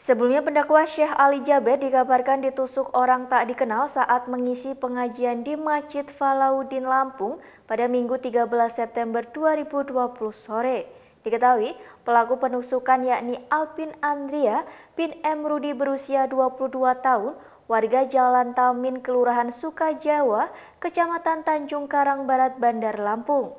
Sebelumnya pendakwa Syekh Ali Jaber dikabarkan ditusuk orang tak dikenal saat mengisi pengajian di Masjid Falaudin Lampung pada Minggu 13 September 2020 sore. Diketahui pelaku penusukan yakni Alpin Andria bin M. Rudi berusia 22 tahun, warga Jalan Tamin, Kelurahan Sukajawa, Kecamatan Tanjung Karang Barat, Bandar Lampung.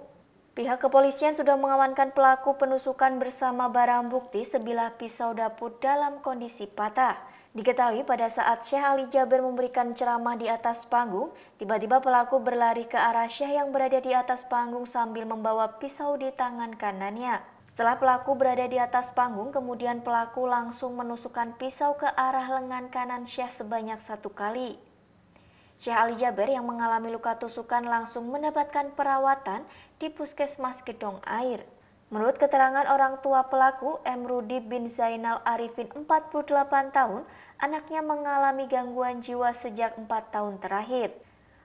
Pihak kepolisian sudah mengamankan pelaku penusukan bersama barang bukti sebilah pisau dapur dalam kondisi patah. Diketahui pada saat Syekh Ali Jaber memberikan ceramah di atas panggung, tiba-tiba pelaku berlari ke arah Syekh yang berada di atas panggung sambil membawa pisau di tangan kanannya. Setelah pelaku berada di atas panggung, kemudian pelaku langsung menusukkan pisau ke arah lengan kanan Syekh sebanyak satu kali. Syekh Ali Jaber yang mengalami luka tusukan langsung mendapatkan perawatan di Puskesmas Gedong Air. Menurut keterangan orang tua pelaku, M. Rudi bin Zainal Arifin 48 tahun, anaknya mengalami gangguan jiwa sejak 4 tahun terakhir.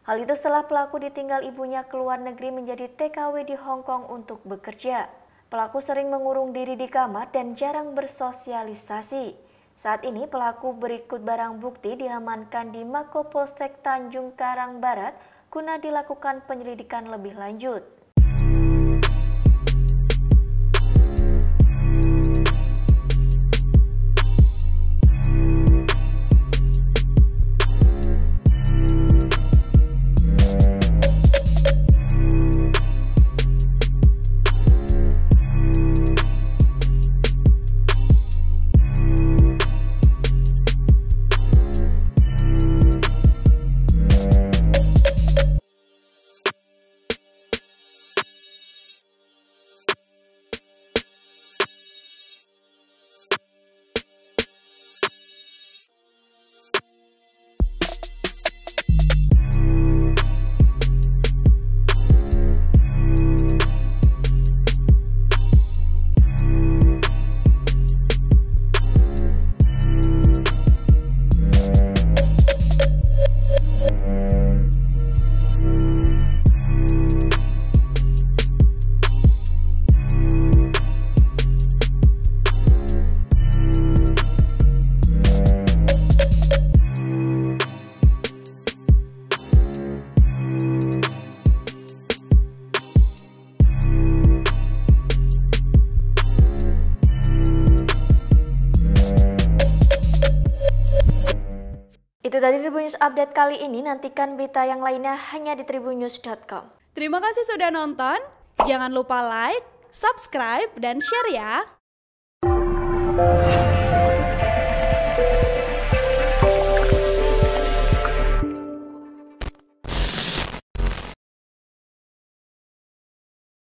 Hal itu setelah pelaku ditinggal ibunya ke luar negeri menjadi TKW di Hong Kong untuk bekerja. Pelaku sering mengurung diri di kamar dan jarang bersosialisasi. Saat ini pelaku berikut barang bukti diamankan di Mako Polsek Tanjung Karang Barat guna dilakukan penyelidikan lebih lanjut. Itu tadi Tribun News Update kali ini. Nantikan berita yang lainnya hanya di tribunnews.com. Terima kasih sudah nonton. Jangan lupa like, subscribe, dan share ya.